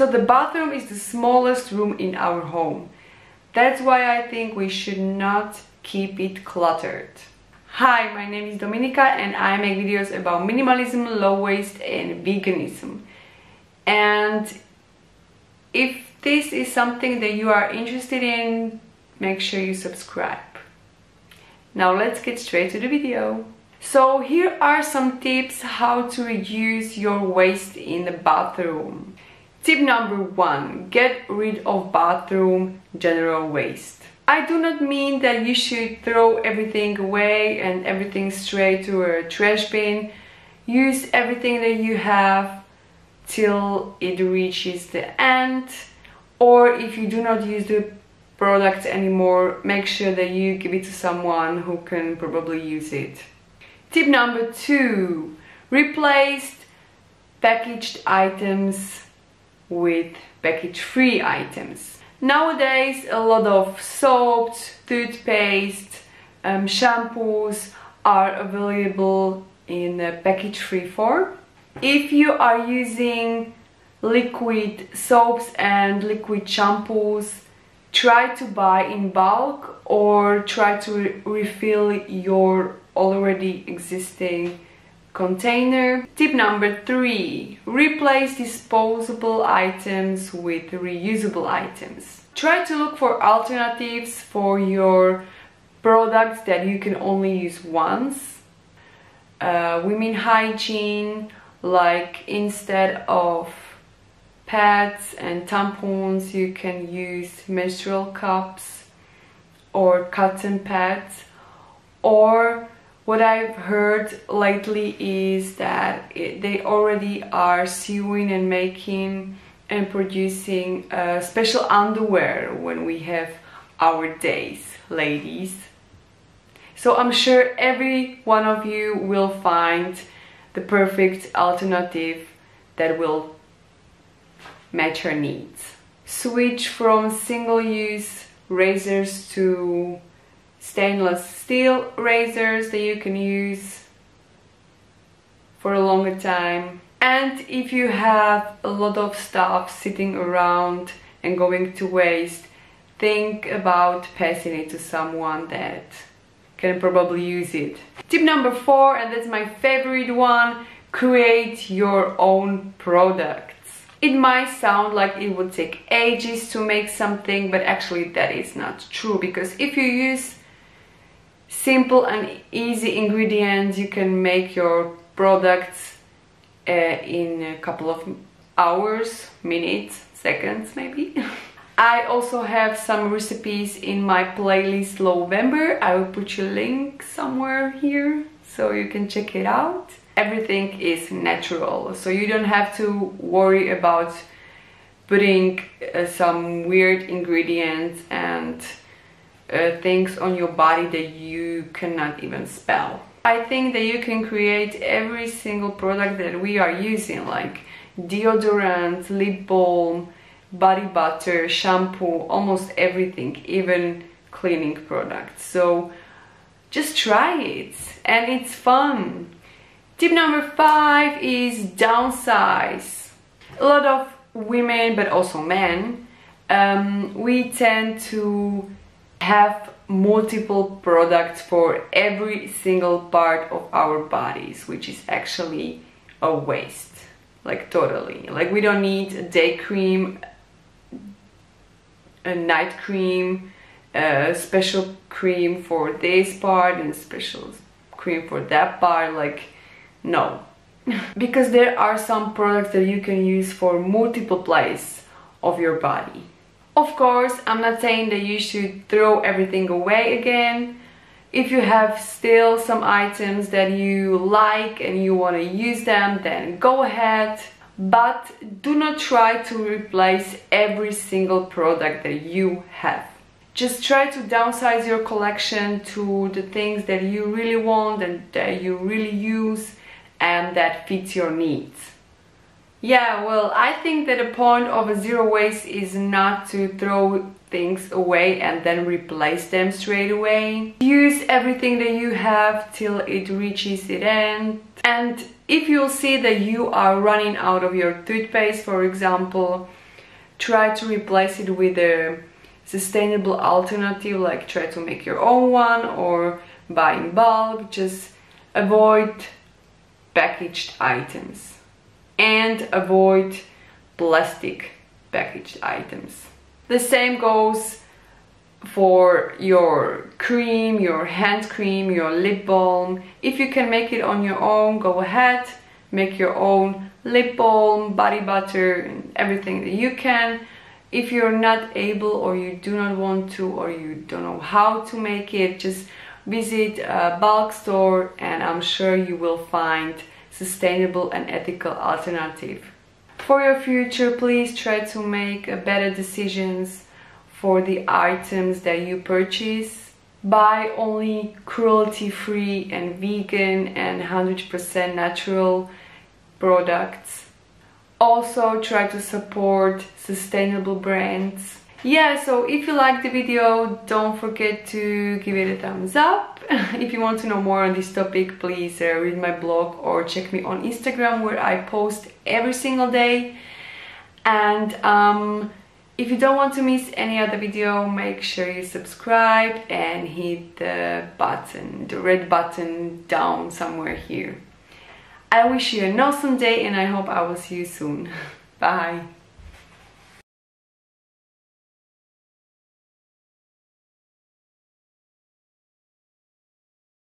So the bathroom is the smallest room in our home. That's why I think we should not keep it cluttered. Hi, my name is Dominika and I make videos about minimalism, low waste and veganism. And if this is something that you are interested in, make sure you subscribe. Now let's get straight to the video. So here are some tips how to reduce your waste in the bathroom. Tip number one, get rid of bathroom general waste. I do not mean that you should throw everything away and everything straight to a trash bin. Use everything that you have till it reaches the end or if you do not use the product anymore, make sure that you give it to someone who can probably use it. Tip number two, replace packaged items with package-free items. Nowadays, a lot of soaps, toothpaste, um, shampoos are available in package-free form. If you are using liquid soaps and liquid shampoos, try to buy in bulk or try to re refill your already existing container. Tip number three, replace disposable items with reusable items. Try to look for alternatives for your products that you can only use once. Uh, women hygiene, like instead of pads and tampons, you can use menstrual cups or cotton pads or what I've heard lately is that it, they already are sewing and making and producing uh, special underwear when we have our days, ladies. So I'm sure every one of you will find the perfect alternative that will match your needs. Switch from single-use razors to stainless steel razors that you can use for a longer time. And if you have a lot of stuff sitting around and going to waste, think about passing it to someone that can probably use it. Tip number four, and that's my favorite one, create your own products. It might sound like it would take ages to make something, but actually that is not true because if you use simple and easy ingredients. You can make your products uh, in a couple of hours minutes seconds maybe. I also have some recipes in my playlist November I will put your link somewhere here so you can check it out. Everything is natural so you don't have to worry about putting uh, some weird ingredients and uh, things on your body that you cannot even spell. I think that you can create every single product that we are using like deodorant, lip balm, body butter, shampoo, almost everything, even cleaning products. So just try it and it's fun. Tip number five is downsize. A lot of women, but also men, um, we tend to have multiple products for every single part of our bodies, which is actually a waste. Like totally. Like we don't need a day cream, a night cream, a special cream for this part and special cream for that part. Like, no. because there are some products that you can use for multiple places of your body. Of course, I'm not saying that you should throw everything away again. If you have still some items that you like and you want to use them, then go ahead. But do not try to replace every single product that you have. Just try to downsize your collection to the things that you really want and that you really use and that fits your needs. Yeah, well, I think that the point of a zero waste is not to throw things away and then replace them straight away. Use everything that you have till it reaches its end. And if you'll see that you are running out of your toothpaste, for example, try to replace it with a sustainable alternative like try to make your own one or buy in bulk just avoid packaged items and avoid plastic packaged items the same goes for your cream, your hand cream, your lip balm. If you can make it on your own, go ahead, make your own lip balm, body butter, and everything that you can. If you're not able or you do not want to or you don't know how to make it, just visit a bulk store and I'm sure you will find sustainable and ethical alternative. For your future, please try to make uh, better decisions for the items that you purchase. Buy only cruelty-free and vegan and 100% natural products. Also try to support sustainable brands. Yeah, so if you like the video, don't forget to give it a thumbs up. if you want to know more on this topic, please uh, read my blog or check me on Instagram where I post every single day. And um, if you don't want to miss any other video, make sure you subscribe and hit the button, the red button down somewhere here. I wish you an awesome day and I hope I will see you soon. Bye!